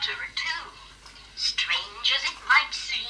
too, strange as it might seem.